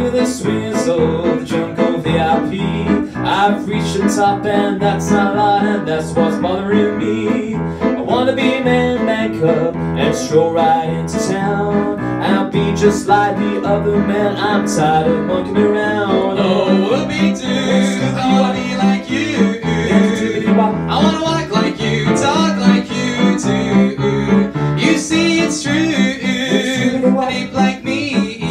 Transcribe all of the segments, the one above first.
of the swings, oh, the jungle VIP. I've reached the top and that's not lying, that's what's bothering me. I wanna be man, man up and stroll right into town. I'll be just like the other man, I'm tired of monkeying around. Oh, whoopie doo, I wanna be like you. I wanna walk like you, talk like you do. You see, it's true. Ape like me.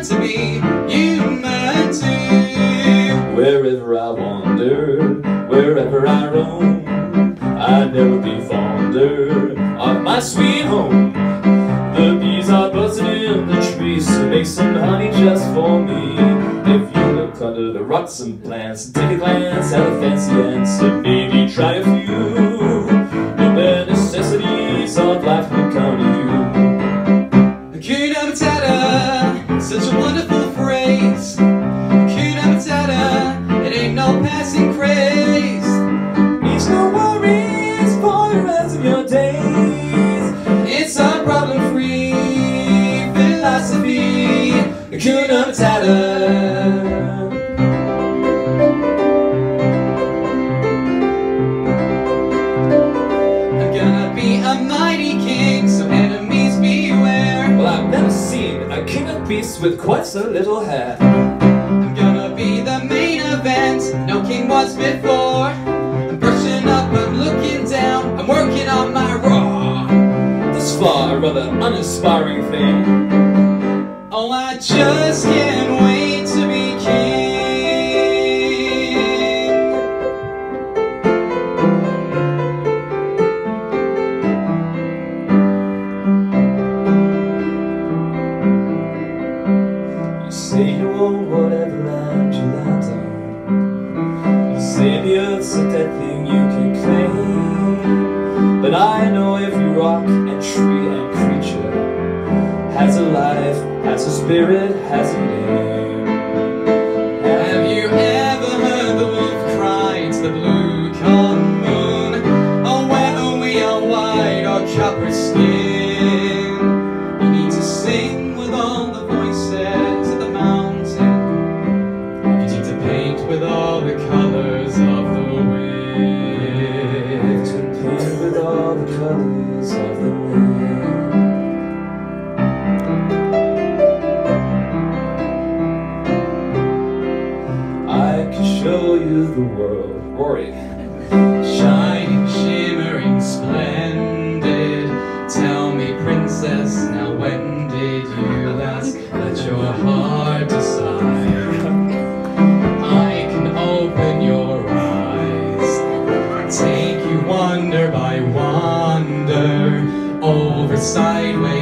To me, human too. Wherever I wander, wherever I roam, I'd never be fonder of my sweet home. The bees are buzzing in the trees to make some honey just for me. If you look under the rocks and plants and take a glance at the fancy ants maybe try a few, the necessities of life will come to you. Hakuna Matata, such a wonderful. Beasts with quite so little hair. I'm gonna be the main event, no king was before. I'm brushing up, I'm looking down, I'm working on my raw. Thus far, rather uninspiring thing. Earth's a dead thing you can claim. But I know every rock and tree and creature has a life, has a spirit, has a name. Have you ever heard the wolf cry the blue calm moon? Oh, whether we are white or skin, with all the colors of the wind. To paint with all the colors of the wind. I can show you the world, Rory.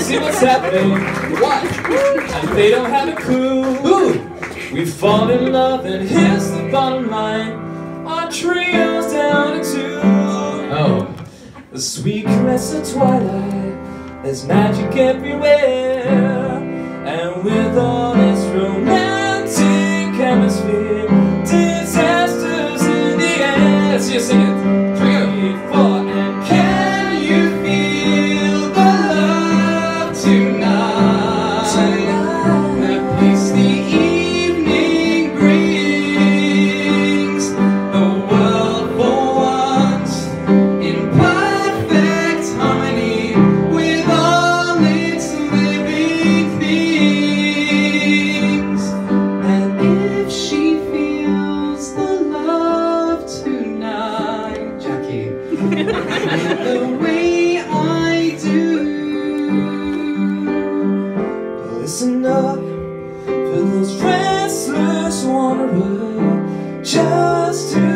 See what's happening. What? And they don't have a clue. We fall in love, and here's the bottom line. Our trio's down to two. Oh. The sweet caress of twilight, there's magic everywhere. And with all this romantic atmosphere, disasters in the air. Let's just sing it. just to